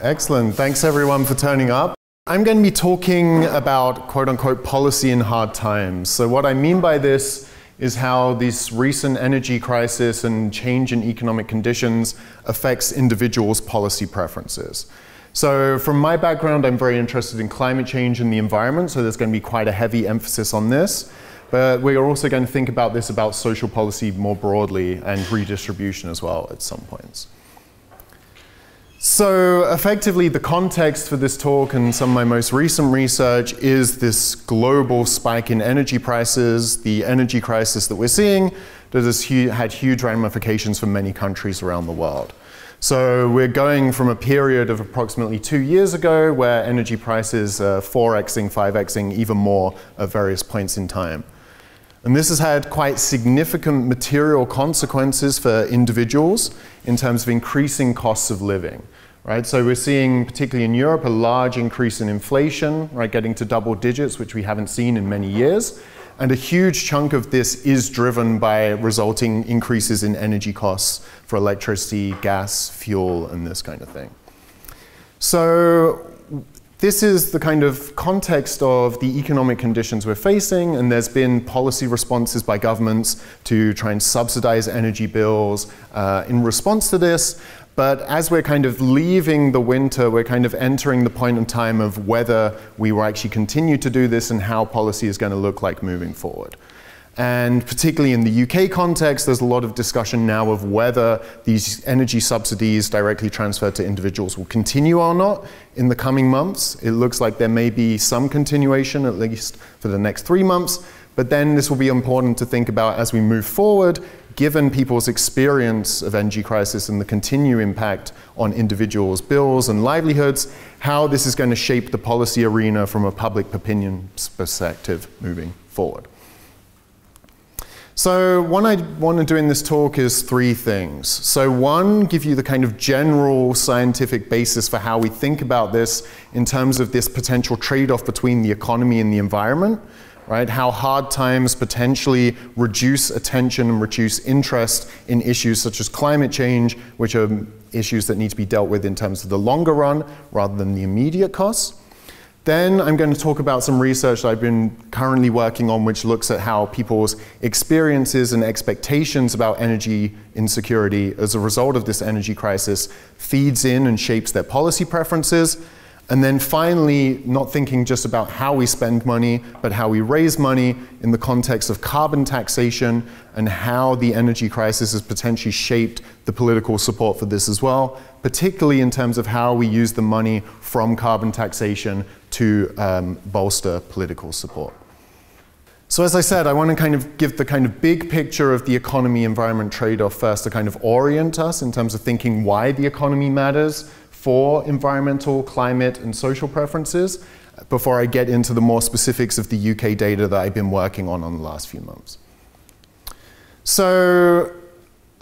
Excellent. Thanks everyone for turning up. I'm going to be talking about quote unquote policy in hard times. So, what I mean by this is how this recent energy crisis and change in economic conditions affects individuals' policy preferences. So, from my background, I'm very interested in climate change and the environment, so there's going to be quite a heavy emphasis on this. But we are also going to think about this about social policy more broadly and redistribution as well at some points. So effectively, the context for this talk and some of my most recent research is this global spike in energy prices, the energy crisis that we're seeing that has hu had huge ramifications for many countries around the world. So we're going from a period of approximately two years ago where energy prices are 4xing, 5xing, even more at various points in time. And this has had quite significant material consequences for individuals in terms of increasing costs of living right? So we're seeing, particularly in Europe, a large increase in inflation, right, getting to double digits, which we haven't seen in many years. And a huge chunk of this is driven by resulting increases in energy costs for electricity, gas, fuel, and this kind of thing. So this is the kind of context of the economic conditions we're facing, and there's been policy responses by governments to try and subsidize energy bills uh, in response to this. But as we're kind of leaving the winter, we're kind of entering the point in time of whether we will actually continue to do this and how policy is going to look like moving forward. And particularly in the UK context, there's a lot of discussion now of whether these energy subsidies directly transferred to individuals will continue or not in the coming months. It looks like there may be some continuation, at least for the next three months. But then this will be important to think about as we move forward given people's experience of energy crisis and the continued impact on individuals' bills and livelihoods, how this is going to shape the policy arena from a public opinion perspective moving forward. So what I want to do in this talk is three things. So one, give you the kind of general scientific basis for how we think about this in terms of this potential trade-off between the economy and the environment right? How hard times potentially reduce attention and reduce interest in issues such as climate change, which are issues that need to be dealt with in terms of the longer run rather than the immediate costs. Then I'm going to talk about some research that I've been currently working on, which looks at how people's experiences and expectations about energy insecurity as a result of this energy crisis feeds in and shapes their policy preferences. And then finally, not thinking just about how we spend money, but how we raise money in the context of carbon taxation and how the energy crisis has potentially shaped the political support for this as well, particularly in terms of how we use the money from carbon taxation to um, bolster political support. So as I said, I want to kind of give the kind of big picture of the economy environment trade-off first to kind of orient us in terms of thinking why the economy matters, for environmental, climate, and social preferences before I get into the more specifics of the UK data that I've been working on on the last few months. So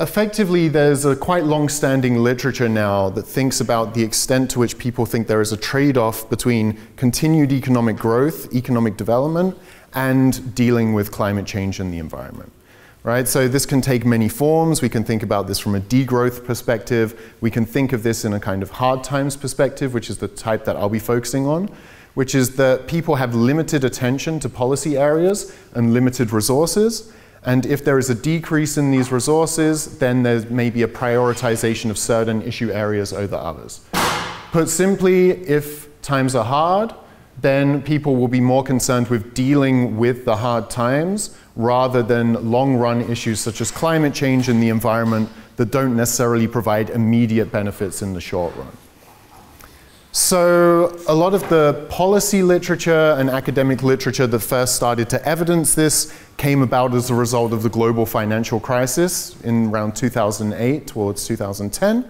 effectively, there's a quite long-standing literature now that thinks about the extent to which people think there is a trade-off between continued economic growth, economic development, and dealing with climate change and the environment right? So this can take many forms. We can think about this from a degrowth perspective. We can think of this in a kind of hard times perspective, which is the type that I'll be focusing on, which is that people have limited attention to policy areas and limited resources. And if there is a decrease in these resources, then there may be a prioritization of certain issue areas over others. Put simply, if times are hard, then people will be more concerned with dealing with the hard times rather than long run issues such as climate change and the environment that don't necessarily provide immediate benefits in the short run. So a lot of the policy literature and academic literature that first started to evidence this came about as a result of the global financial crisis in around 2008 towards 2010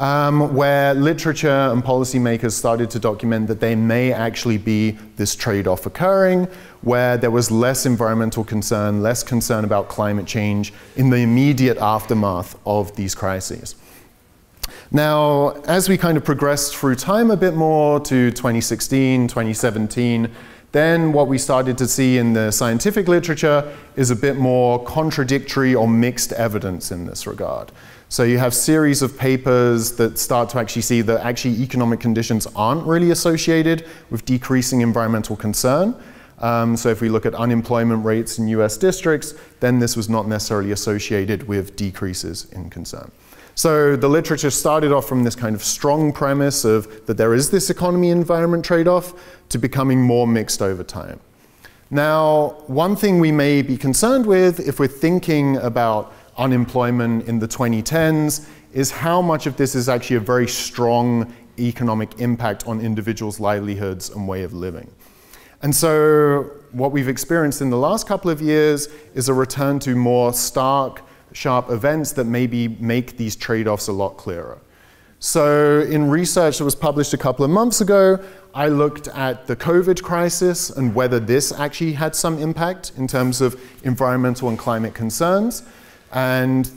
um, where literature and policymakers started to document that there may actually be this trade-off occurring, where there was less environmental concern, less concern about climate change in the immediate aftermath of these crises. Now, as we kind of progressed through time a bit more to 2016, 2017, then what we started to see in the scientific literature is a bit more contradictory or mixed evidence in this regard. So you have series of papers that start to actually see that actually economic conditions aren't really associated with decreasing environmental concern. Um, so if we look at unemployment rates in US districts, then this was not necessarily associated with decreases in concern. So the literature started off from this kind of strong premise of that there is this economy environment trade-off to becoming more mixed over time. Now, one thing we may be concerned with if we're thinking about unemployment in the 2010s is how much of this is actually a very strong economic impact on individuals' livelihoods and way of living. And so what we've experienced in the last couple of years is a return to more stark, sharp events that maybe make these trade-offs a lot clearer. So in research that was published a couple of months ago, I looked at the COVID crisis and whether this actually had some impact in terms of environmental and climate concerns. And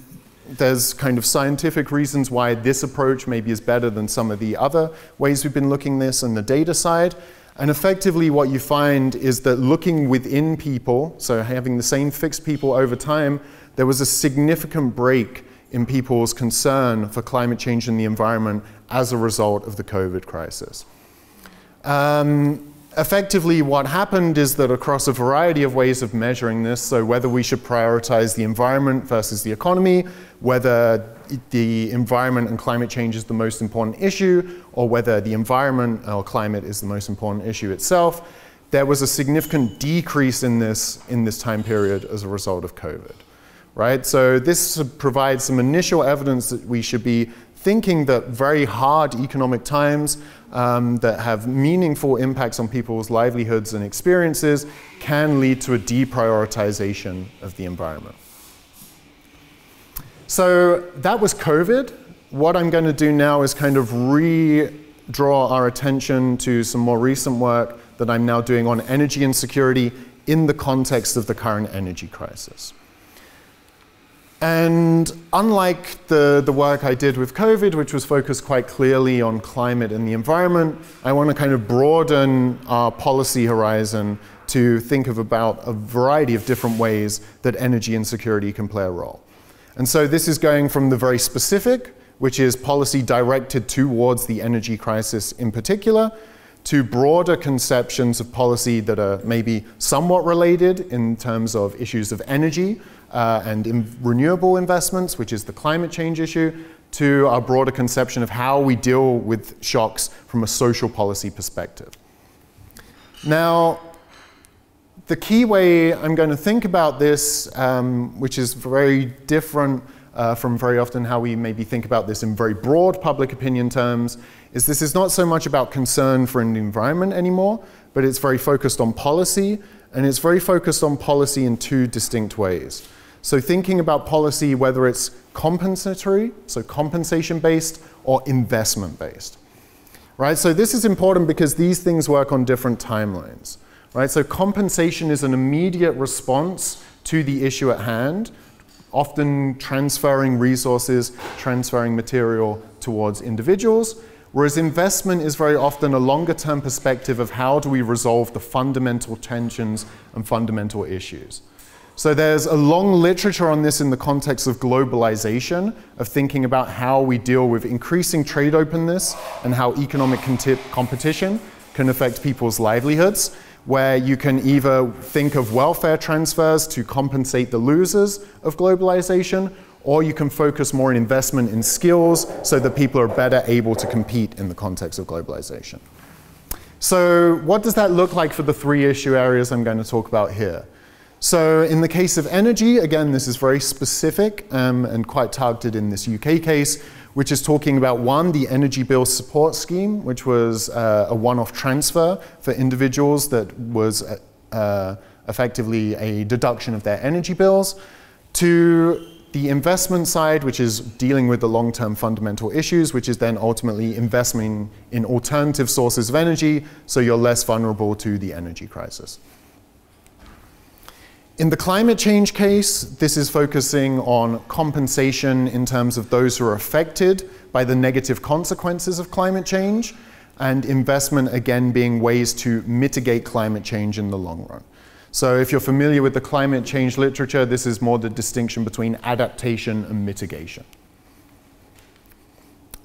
there's kind of scientific reasons why this approach maybe is better than some of the other ways we've been looking this on the data side. And effectively what you find is that looking within people, so having the same fixed people over time, there was a significant break in people's concern for climate change and the environment as a result of the COVID crisis. Um, effectively what happened is that across a variety of ways of measuring this, so whether we should prioritize the environment versus the economy, whether the environment and climate change is the most important issue, or whether the environment or climate is the most important issue itself, there was a significant decrease in this in this time period as a result of COVID. Right? So this provides some initial evidence that we should be thinking that very hard economic times um, that have meaningful impacts on people's livelihoods and experiences can lead to a deprioritization of the environment. So that was COVID. What I'm going to do now is kind of redraw our attention to some more recent work that I'm now doing on energy insecurity in the context of the current energy crisis. And unlike the, the work I did with COVID, which was focused quite clearly on climate and the environment, I want to kind of broaden our policy horizon to think of about a variety of different ways that energy insecurity can play a role. And so this is going from the very specific, which is policy directed towards the energy crisis in particular, to broader conceptions of policy that are maybe somewhat related in terms of issues of energy, uh, and in renewable investments, which is the climate change issue, to our broader conception of how we deal with shocks from a social policy perspective. Now, the key way I'm going to think about this, um, which is very different uh, from very often how we maybe think about this in very broad public opinion terms, is this is not so much about concern for an environment anymore, but it's very focused on policy, and it's very focused on policy in two distinct ways. So thinking about policy, whether it's compensatory, so compensation-based, or investment-based. Right, so this is important because these things work on different timelines. Right, so compensation is an immediate response to the issue at hand, often transferring resources, transferring material towards individuals, whereas investment is very often a longer term perspective of how do we resolve the fundamental tensions and fundamental issues. So there's a long literature on this in the context of globalization, of thinking about how we deal with increasing trade openness and how economic competition can affect people's livelihoods, where you can either think of welfare transfers to compensate the losers of globalization, or you can focus more on investment in skills so that people are better able to compete in the context of globalization. So what does that look like for the three issue areas I'm going to talk about here? So in the case of energy, again, this is very specific um, and quite targeted in this UK case, which is talking about one, the energy bill support scheme, which was uh, a one-off transfer for individuals that was uh, uh, effectively a deduction of their energy bills, to the investment side, which is dealing with the long-term fundamental issues, which is then ultimately investing in alternative sources of energy, so you're less vulnerable to the energy crisis. In the climate change case, this is focusing on compensation in terms of those who are affected by the negative consequences of climate change, and investment again being ways to mitigate climate change in the long run. So if you're familiar with the climate change literature, this is more the distinction between adaptation and mitigation.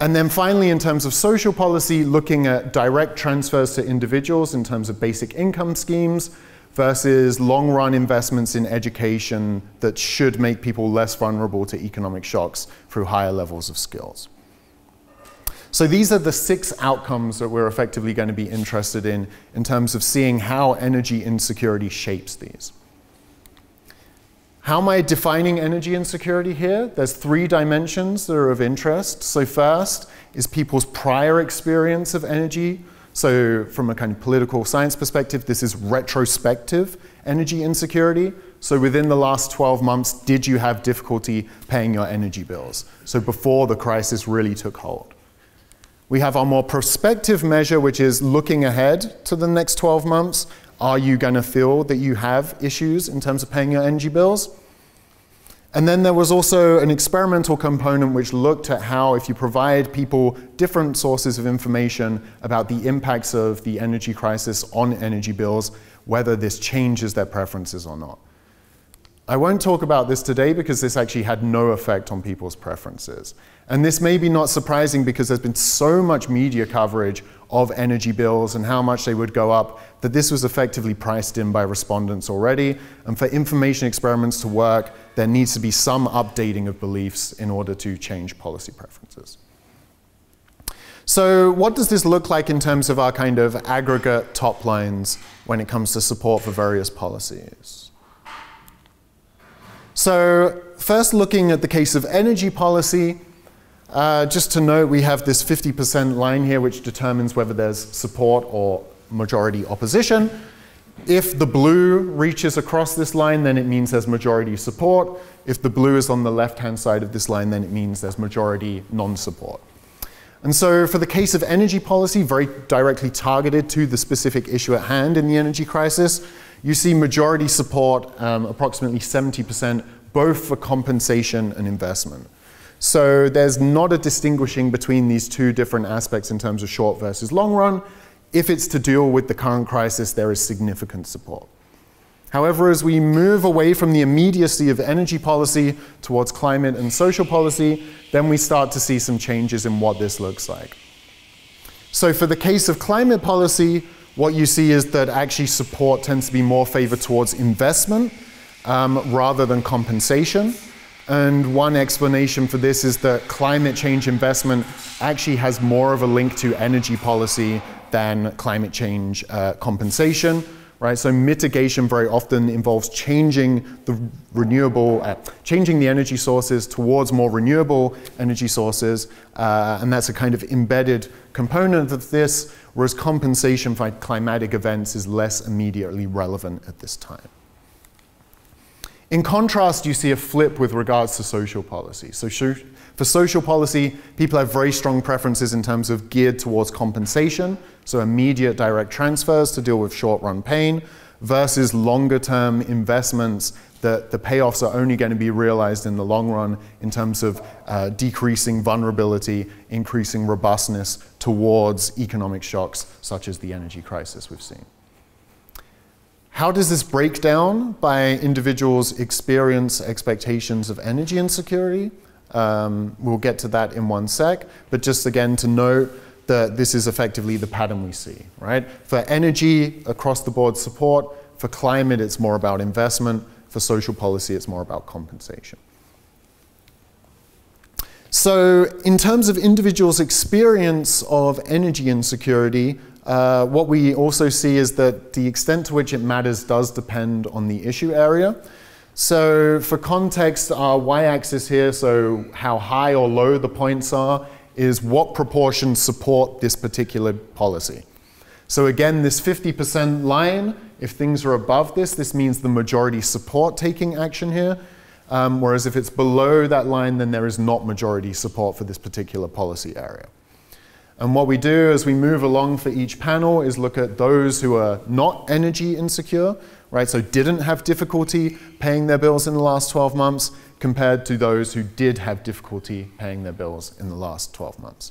And then finally, in terms of social policy, looking at direct transfers to individuals in terms of basic income schemes versus long run investments in education that should make people less vulnerable to economic shocks through higher levels of skills. So these are the six outcomes that we're effectively going to be interested in in terms of seeing how energy insecurity shapes these. How am I defining energy insecurity here? There's three dimensions that are of interest. So first is people's prior experience of energy. So from a kind of political science perspective, this is retrospective energy insecurity. So within the last 12 months, did you have difficulty paying your energy bills? So before the crisis really took hold. We have our more prospective measure, which is looking ahead to the next 12 months. Are you going to feel that you have issues in terms of paying your energy bills? And then there was also an experimental component which looked at how, if you provide people different sources of information about the impacts of the energy crisis on energy bills, whether this changes their preferences or not. I won't talk about this today because this actually had no effect on people's preferences. And this may be not surprising because there's been so much media coverage of energy bills and how much they would go up that this was effectively priced in by respondents already. And for information experiments to work, there needs to be some updating of beliefs in order to change policy preferences. So what does this look like in terms of our kind of aggregate top lines when it comes to support for various policies? So first looking at the case of energy policy, uh, just to note we have this 50% line here which determines whether there's support or majority opposition. If the blue reaches across this line, then it means there's majority support. If the blue is on the left-hand side of this line, then it means there's majority non-support. And so for the case of energy policy, very directly targeted to the specific issue at hand in the energy crisis, you see majority support, um, approximately 70%, both for compensation and investment. So there's not a distinguishing between these two different aspects in terms of short versus long run. If it's to deal with the current crisis, there is significant support. However, as we move away from the immediacy of energy policy towards climate and social policy, then we start to see some changes in what this looks like. So for the case of climate policy, what you see is that actually support tends to be more favored towards investment um, rather than compensation. And one explanation for this is that climate change investment actually has more of a link to energy policy than climate change uh, compensation. Right, so mitigation very often involves changing the renewable, uh, changing the energy sources towards more renewable energy sources, uh, and that's a kind of embedded component of this, whereas compensation for climatic events is less immediately relevant at this time. In contrast, you see a flip with regards to social policy. So for social policy, people have very strong preferences in terms of geared towards compensation, so immediate direct transfers to deal with short-run pain, versus longer-term investments that the payoffs are only going to be realized in the long run in terms of uh, decreasing vulnerability, increasing robustness towards economic shocks such as the energy crisis we've seen. How does this break down by individuals' experience expectations of energy insecurity? Um, we'll get to that in one sec, but just again to note that this is effectively the pattern we see, right? For energy, across the board support. For climate, it's more about investment. For social policy, it's more about compensation. So in terms of individuals' experience of energy insecurity, uh, what we also see is that the extent to which it matters does depend on the issue area. So for context, our y-axis here, so how high or low the points are, is what proportion support this particular policy. So again, this 50% line, if things are above this, this means the majority support taking action here. Um, whereas if it's below that line, then there is not majority support for this particular policy area. And what we do as we move along for each panel is look at those who are not energy insecure, right? So didn't have difficulty paying their bills in the last 12 months compared to those who did have difficulty paying their bills in the last 12 months.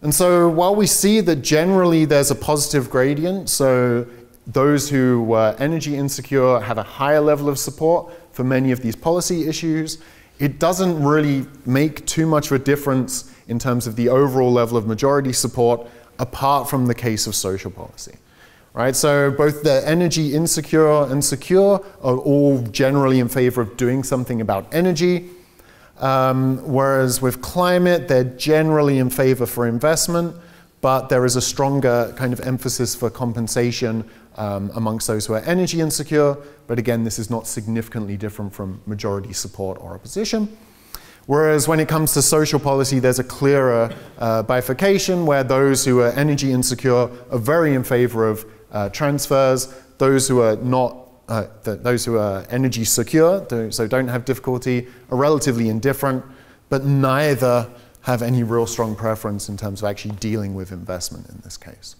And so while we see that generally there's a positive gradient, so those who were energy insecure have a higher level of support for many of these policy issues, it doesn't really make too much of a difference in terms of the overall level of majority support, apart from the case of social policy. Right? So both the energy insecure and secure are all generally in favor of doing something about energy. Um, whereas with climate, they're generally in favor for investment, but there is a stronger kind of emphasis for compensation um, amongst those who are energy insecure. But again, this is not significantly different from majority support or opposition. Whereas when it comes to social policy, there's a clearer uh, bifurcation where those who are energy insecure are very in favor of uh, transfers, those who are not uh, those who are energy secure, so don't have difficulty, are relatively indifferent, but neither have any real strong preference in terms of actually dealing with investment in this case.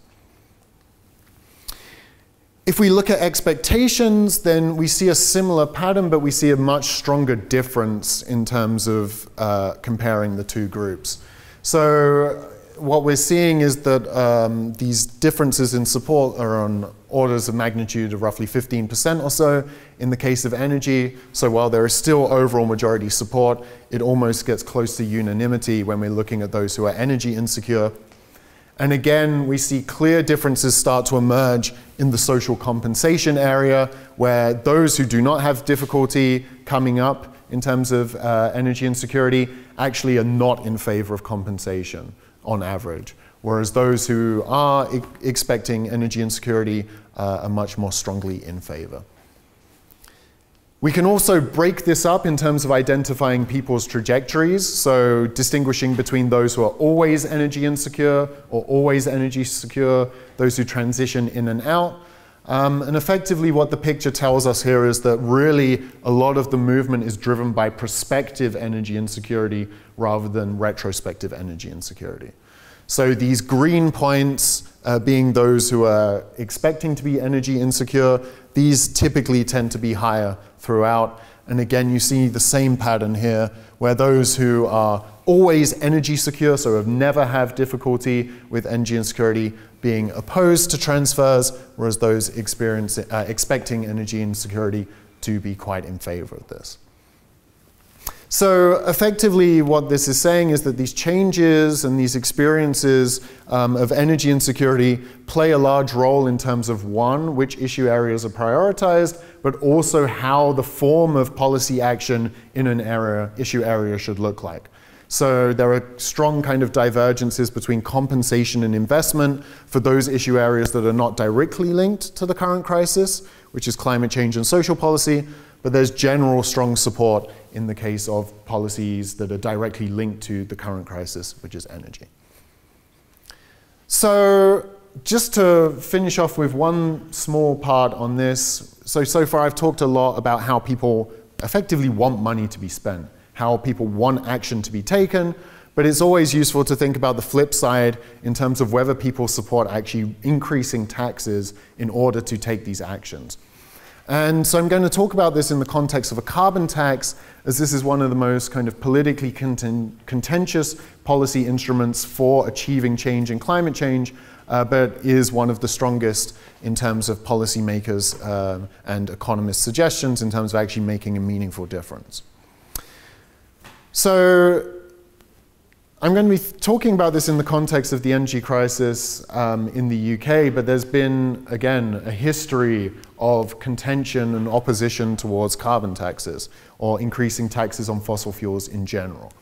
If we look at expectations, then we see a similar pattern, but we see a much stronger difference in terms of uh, comparing the two groups. So what we're seeing is that um, these differences in support are on orders of magnitude of roughly 15% or so in the case of energy. So while there is still overall majority support, it almost gets close to unanimity when we're looking at those who are energy insecure. And again, we see clear differences start to emerge in the social compensation area, where those who do not have difficulty coming up in terms of uh, energy insecurity actually are not in favor of compensation on average, whereas those who are e expecting energy insecurity uh, are much more strongly in favor. We can also break this up in terms of identifying people's trajectories, so distinguishing between those who are always energy insecure or always energy secure, those who transition in and out. Um, and effectively, what the picture tells us here is that really a lot of the movement is driven by prospective energy insecurity rather than retrospective energy insecurity. So these green points uh, being those who are expecting to be energy insecure, these typically tend to be higher throughout. And again, you see the same pattern here, where those who are always energy secure, so have never have difficulty with energy insecurity, being opposed to transfers, whereas those uh, expecting energy insecurity to be quite in favor of this. So effectively what this is saying is that these changes and these experiences um, of energy insecurity play a large role in terms of one, which issue areas are prioritized, but also how the form of policy action in an area, issue area should look like. So there are strong kind of divergences between compensation and investment for those issue areas that are not directly linked to the current crisis, which is climate change and social policy, but there's general strong support in the case of policies that are directly linked to the current crisis, which is energy. So just to finish off with one small part on this, so, so far I've talked a lot about how people effectively want money to be spent, how people want action to be taken, but it's always useful to think about the flip side in terms of whether people support actually increasing taxes in order to take these actions. And so I'm going to talk about this in the context of a carbon tax, as this is one of the most kind of politically conten contentious policy instruments for achieving change in climate change, uh, but is one of the strongest in terms of policymakers uh, and economists' suggestions in terms of actually making a meaningful difference. So I'm going to be talking about this in the context of the energy crisis um, in the UK, but there's been, again, a history of contention and opposition towards carbon taxes or increasing taxes on fossil fuels in general.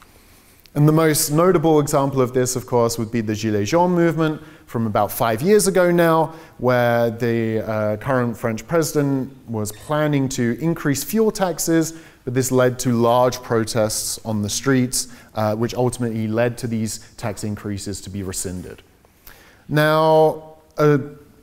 And the most notable example of this, of course, would be the Gilets jaunes movement from about five years ago now, where the uh, current French president was planning to increase fuel taxes but this led to large protests on the streets, uh, which ultimately led to these tax increases to be rescinded. Now, uh,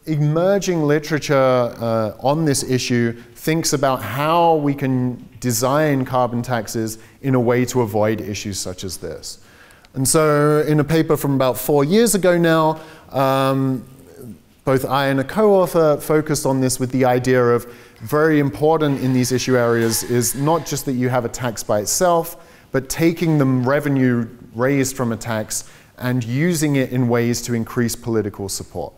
emerging literature uh, on this issue thinks about how we can design carbon taxes in a way to avoid issues such as this. And so, in a paper from about four years ago now, um, both I and a co author focused on this with the idea of very important in these issue areas is not just that you have a tax by itself, but taking the revenue raised from a tax and using it in ways to increase political support.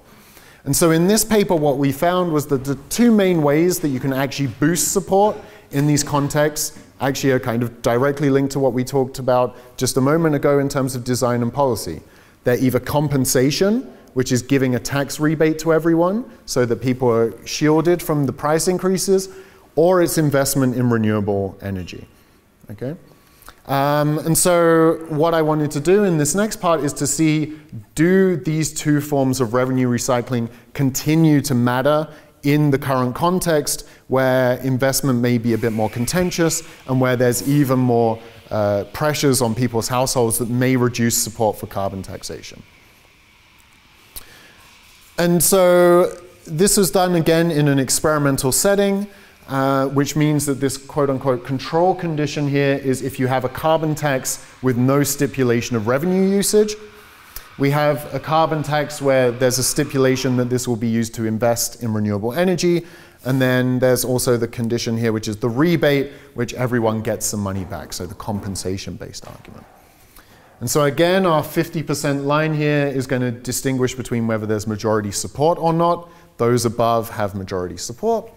And so in this paper, what we found was that the two main ways that you can actually boost support in these contexts actually are kind of directly linked to what we talked about just a moment ago in terms of design and policy. They're either compensation, which is giving a tax rebate to everyone so that people are shielded from the price increases, or it's investment in renewable energy. Okay? Um, and so what I wanted to do in this next part is to see, do these two forms of revenue recycling continue to matter in the current context where investment may be a bit more contentious and where there's even more uh, pressures on people's households that may reduce support for carbon taxation. And so this was done again in an experimental setting. Uh, which means that this quote unquote control condition here is if you have a carbon tax with no stipulation of revenue usage. We have a carbon tax where there's a stipulation that this will be used to invest in renewable energy. And then there's also the condition here, which is the rebate, which everyone gets some money back, so the compensation based argument. And so again, our 50% line here is going to distinguish between whether there's majority support or not. Those above have majority support.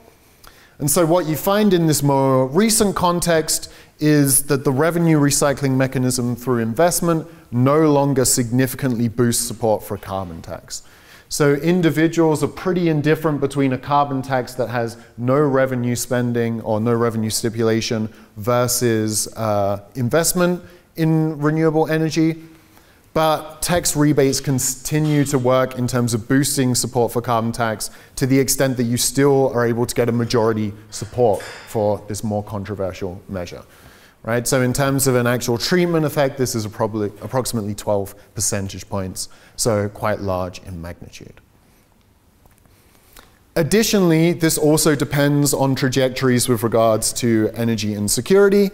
And so what you find in this more recent context is that the revenue recycling mechanism through investment no longer significantly boosts support for a carbon tax. So individuals are pretty indifferent between a carbon tax that has no revenue spending or no revenue stipulation versus uh, investment in renewable energy. But tax rebates continue to work in terms of boosting support for carbon tax to the extent that you still are able to get a majority support for this more controversial measure. Right? So in terms of an actual treatment effect, this is probably approximately 12 percentage points, so quite large in magnitude. Additionally, this also depends on trajectories with regards to energy insecurity.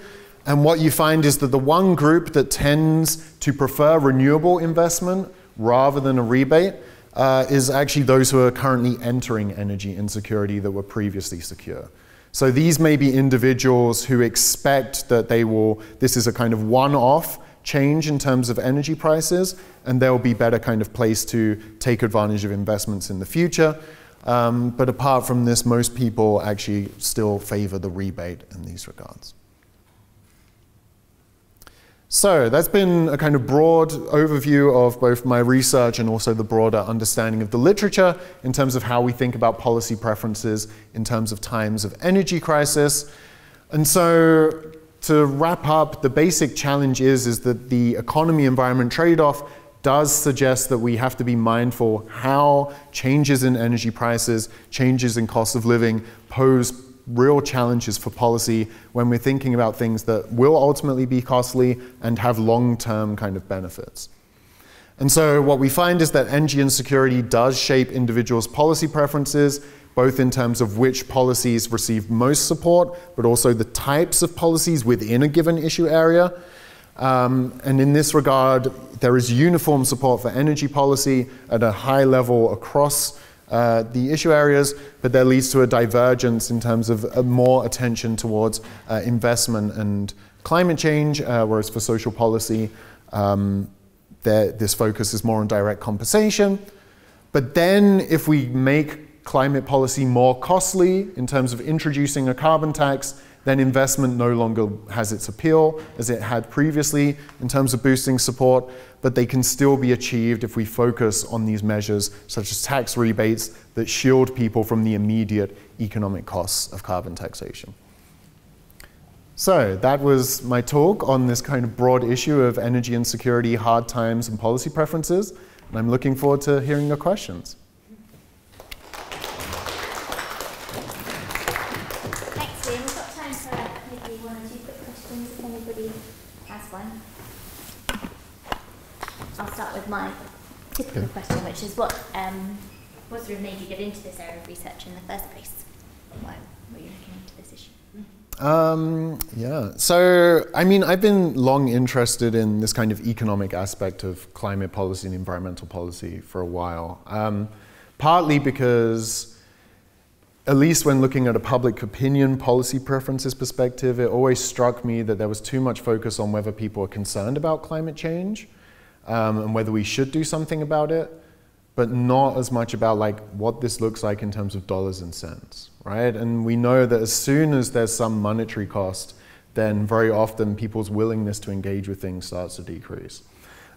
And what you find is that the one group that tends to prefer renewable investment rather than a rebate uh, is actually those who are currently entering energy insecurity that were previously secure. So these may be individuals who expect that they will, this is a kind of one off change in terms of energy prices, and they'll be better kind of placed to take advantage of investments in the future. Um, but apart from this, most people actually still favor the rebate in these regards. So that's been a kind of broad overview of both my research and also the broader understanding of the literature in terms of how we think about policy preferences in terms of times of energy crisis. And so to wrap up, the basic challenge is, is that the economy-environment trade-off does suggest that we have to be mindful how changes in energy prices, changes in cost of living pose real challenges for policy when we're thinking about things that will ultimately be costly and have long-term kind of benefits. And so what we find is that energy insecurity does shape individuals' policy preferences, both in terms of which policies receive most support, but also the types of policies within a given issue area. Um, and in this regard, there is uniform support for energy policy at a high level across uh, the issue areas, but that leads to a divergence in terms of uh, more attention towards uh, investment and climate change, uh, whereas for social policy, um, this focus is more on direct compensation. But then if we make climate policy more costly in terms of introducing a carbon tax, then investment no longer has its appeal as it had previously in terms of boosting support, but they can still be achieved if we focus on these measures such as tax rebates that shield people from the immediate economic costs of carbon taxation. So that was my talk on this kind of broad issue of energy insecurity, hard times, and policy preferences. And I'm looking forward to hearing your questions. My typical yeah. question, which is what um, what sort of made you get into this area of research in the first place? Why were you looking into this issue? Um, yeah, so I mean, I've been long interested in this kind of economic aspect of climate policy and environmental policy for a while. Um, partly because, at least when looking at a public opinion policy preferences perspective, it always struck me that there was too much focus on whether people are concerned about climate change um, and whether we should do something about it, but not as much about like what this looks like in terms of dollars and cents, right? And we know that as soon as there's some monetary cost, then very often people's willingness to engage with things starts to decrease.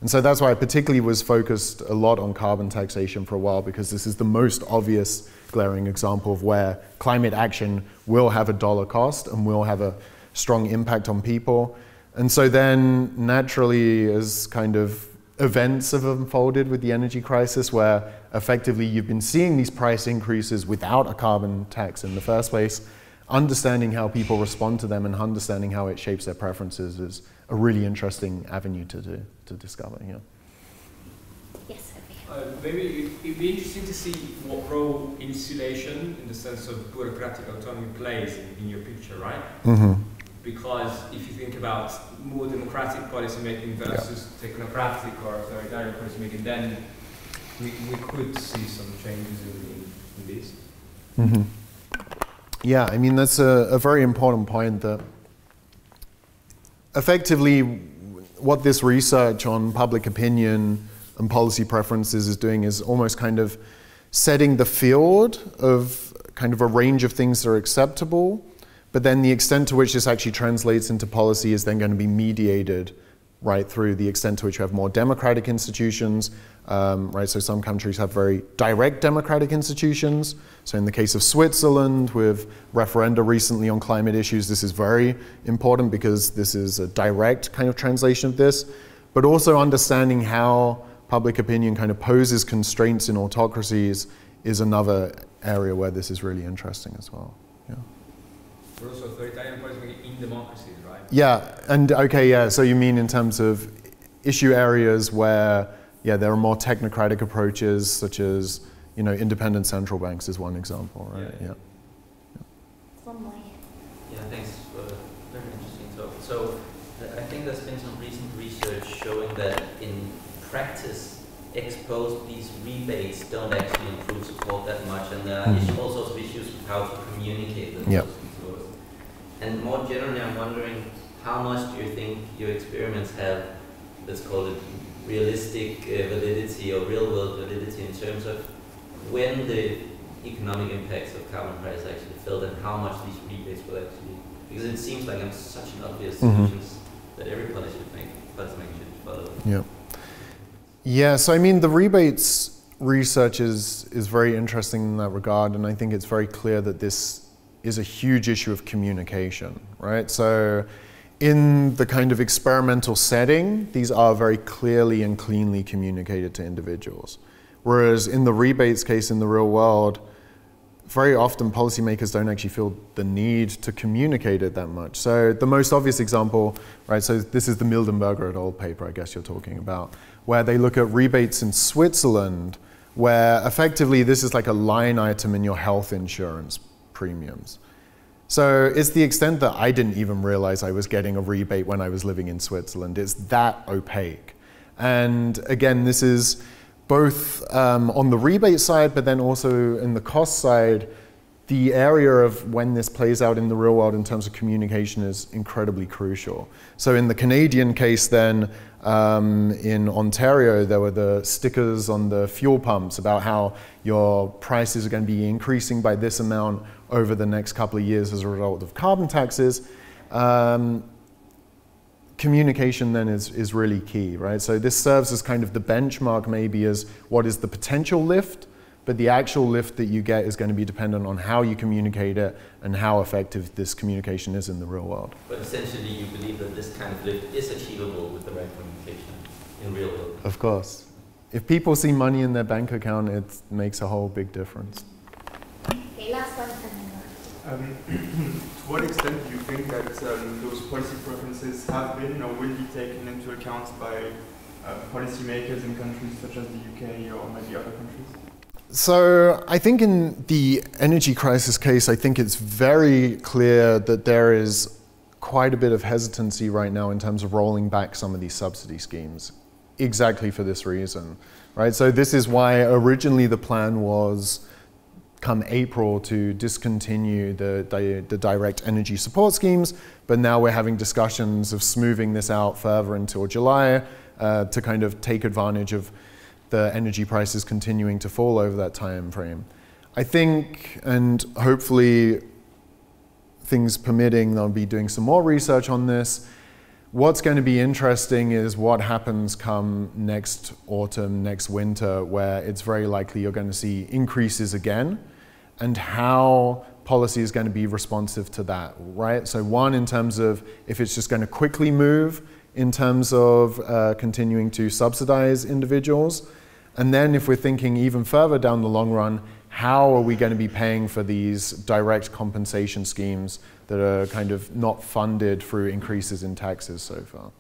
And so that's why I particularly was focused a lot on carbon taxation for a while, because this is the most obvious glaring example of where climate action will have a dollar cost and will have a strong impact on people. And so then naturally, as kind of events have unfolded with the energy crisis, where effectively you've been seeing these price increases without a carbon tax in the first place, understanding how people respond to them and understanding how it shapes their preferences is a really interesting avenue to, to, to discover. Yeah. Yes, uh, maybe it'd be interesting to see what role insulation, in the sense of bureaucratic autonomy, plays in, in your picture, right? Mm-hmm. Because if you think about more democratic policy making versus yeah. technocratic or authoritarian policy making, then we, we could see some changes in, in, this. Mm-hmm. Yeah, I mean, that's a, a very important point that effectively what this research on public opinion and policy preferences is doing is almost kind of setting the field of kind of a range of things that are acceptable, but then the extent to which this actually translates into policy is then going to be mediated right through the extent to which you have more democratic institutions, um, right? So some countries have very direct democratic institutions. So in the case of Switzerland, with referenda recently on climate issues, this is very important because this is a direct kind of translation of this. But also understanding how public opinion kind of poses constraints in autocracies is another area where this is really interesting as well. Yeah. But also authoritarian policy in democracies, right? Yeah, and okay, yeah. So you mean in terms of issue areas where yeah, there are more technocratic approaches, such as you know, independent central banks is one example, right? Yeah. yeah. One more Yeah, thanks. For very interesting talk. So, I think there's been some recent research showing that in practice, exposed these rebates don't actually improve support that much, and there are mm. all sorts of issues with how to communicate them. Yep. And more generally, I'm wondering how much do you think your experiments have, let's call it realistic uh, validity or real world validity in terms of when the economic impacts of carbon price actually felt and how much these rebates will actually because it seems like it's such an obvious mm -hmm. that every policy should make policymaker should follow. Yeah. Yeah, so I mean the rebates research is is very interesting in that regard and I think it's very clear that this is a huge issue of communication, right? So in the kind of experimental setting, these are very clearly and cleanly communicated to individuals. Whereas in the rebates case in the real world, very often policymakers don't actually feel the need to communicate it that much. So the most obvious example, right, so this is the Mildenberger et al. paper I guess you're talking about, where they look at rebates in Switzerland, where effectively this is like a line item in your health insurance premiums. So it's the extent that I didn't even realize I was getting a rebate when I was living in Switzerland. It's that opaque. And again, this is both um, on the rebate side, but then also in the cost side, the area of when this plays out in the real world in terms of communication is incredibly crucial. So in the Canadian case then, um, in Ontario, there were the stickers on the fuel pumps about how your prices are going to be increasing by this amount over the next couple of years as a result of carbon taxes. Um, communication then is, is really key, right? So this serves as kind of the benchmark maybe as what is the potential lift, but the actual lift that you get is going to be dependent on how you communicate it and how effective this communication is in the real world. But essentially you believe that this kind of lift is achievable with the right communication in real world? Of course. If people see money in their bank account, it makes a whole big difference. Okay, last one. Um, to what extent do you think that um, those policy preferences have been or will be taken into account by uh, policymakers in countries such as the UK or maybe other countries? So I think in the energy crisis case, I think it's very clear that there is quite a bit of hesitancy right now in terms of rolling back some of these subsidy schemes, exactly for this reason, right? So this is why originally the plan was come April to discontinue the, the, the, direct energy support schemes, but now we're having discussions of smoothing this out further until July uh, to kind of take advantage of the energy prices continuing to fall over that time frame. I think, and hopefully things permitting, they'll be doing some more research on this. What's going to be interesting is what happens come next autumn, next winter, where it's very likely you're going to see increases again, and how policy is going to be responsive to that, right? So, one, in terms of if it's just going to quickly move in terms of uh, continuing to subsidize individuals. And then, if we're thinking even further down the long run, how are we going to be paying for these direct compensation schemes that are kind of not funded through increases in taxes so far?